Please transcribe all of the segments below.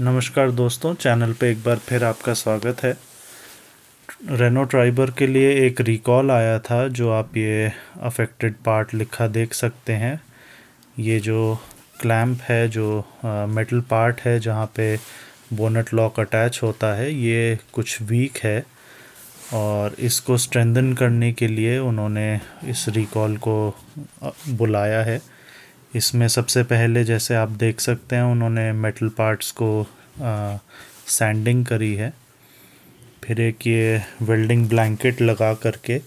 नमस्कार दोस्तों, चैनल पे एक बार फिर आपका स्वागत है। रेनो ट्राइबर के लिए एक रिकॉल आया था, जो आप ये अफेक्टेड पार्ट लिखा देख सकते हैं। ये जो क्लैंप है, जो मेटल पार्ट है, जहाँ पे बोनट लॉक अटैच होता है, ये कुछ वीक है। और इसको स्ट्रेंदन करने के लिए उन्होंने इस रिकॉल को बुलाया है। इसमें सबसे पहले जैसे आप देख सकते हैं उन्होंने मेटल पार्ट्स को आ, सैंडिंग करी है। फिर एक ये वेल्डिंग ब्लैंकेट लगा करके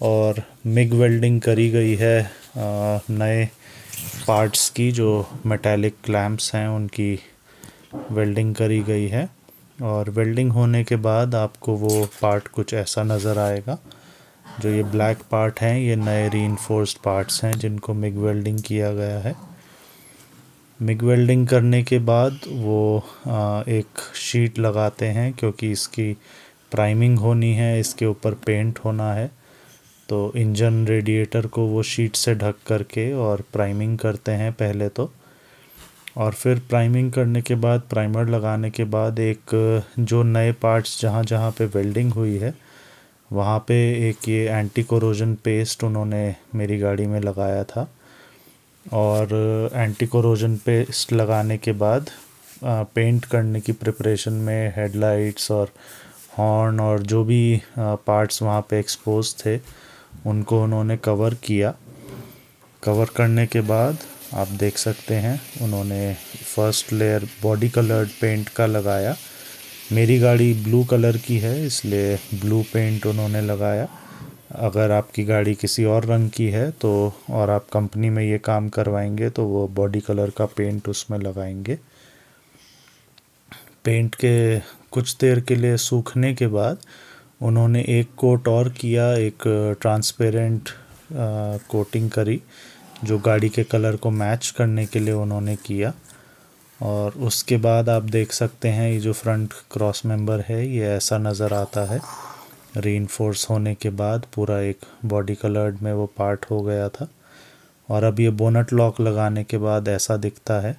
और मिग वेल्डिंग करी गई है आ, नए पार्ट्स की जो मेटालिक क्लैम्प्स हैं उनकी वेल्डिंग करी गई है। और वेल्डिंग होने के बाद आपको वो पार्ट कुछ ऐसा नज़र आएगा। जो ये ब्लैक पार्ट हैं, ये नए री पार्ट्स हैं जिनको मिग वेल्डिंग किया गया है। मिग वेल्डिंग करने के बाद वो एक शीट लगाते हैं क्योंकि इसकी प्राइमिंग होनी है, इसके ऊपर पेंट होना है। तो इंजन रेडिएटर को वो शीट से ढक करके और प्राइमिंग करते हैं पहले तो। और फिर प्राइमिंग करने के बाद प्राइमर लगाने के बाद एक, जो नए पार्ट्स जहाँ जहाँ पे वेल्डिंग हुई है वहाँ पे एक ये एंटी कोरोजन पेस्ट उन्होंने मेरी गाड़ी में लगाया था और एंटी कोरोजन पेस्ट लगाने के बाद पेंट करने की प्रिपरेशन में हेडलाइट्स और हॉर्न और जो भी पार्ट्स वहाँ पे एक्सपोज थे, उनको उन्होंने कवर किया। कवर करने के बाद आप देख सकते हैं, उन्होंने first layer body coloured paint का लगाया। मेरी गाड़ी ब्लू कलर की है, इसलिए ब्लू पेंट उन्होंने लगाया। अगर आपकी गाड़ी किसी और रंग की है तो और आप कंपनी में ये काम करवाएँगे तो वो बॉडी कलर का पेंट उसमें लगाएँगे। पेंट के कुछ देर के लिए सूखने के बाद उन्होंने एक कोट और किया, एक ट्रांसपेरेंट कोटिंग करी, जो गाड़ी के कलर को मैच करने के लिए उन्होंने किया। और उसके बाद आप देख सकते हैं ये जो फ्रंट क्रॉस मेंबर है ये ऐसा नज़र आता है। री होने के बाद पूरा एक बॉडी कलर्ड में वो पार्ट हो गया था। और अब ये बोनट लॉक लगाने के बाद ऐसा दिखता है।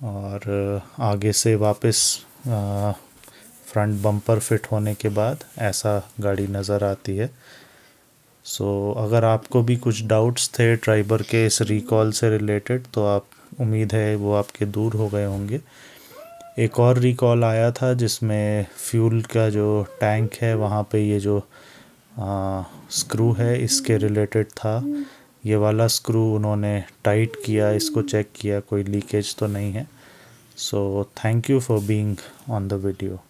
और आगे से वापस फ्रंट बम्पर फिट होने के बाद ऐसा गाड़ी नज़र आती है। सो so, अगर आपको भी कुछ डाउट्स थे ड्राइवर के इस रिकॉल से रिलेटेड तो आप उम्मीद है वो आपके दूर हो गए होंगे। एक और रिकॉल आया था जिसमें फ्यूल का जो टैंक है वहाँ पे ये जो आ, स्क्रू है इसके रिलेटेड था। ये वाला स्क्रू उन्होंने टाइट किया इसको चेक किया कोई लीकेज तो नहीं है। So thank you for being on the video